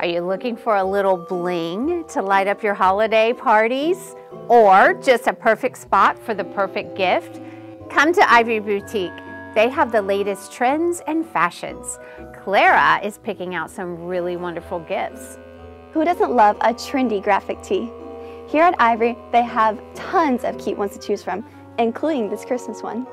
Are you looking for a little bling to light up your holiday parties? Or just a perfect spot for the perfect gift? Come to Ivory Boutique. They have the latest trends and fashions. Clara is picking out some really wonderful gifts. Who doesn't love a trendy graphic tee? Here at Ivory, they have tons of cute ones to choose from, including this Christmas one.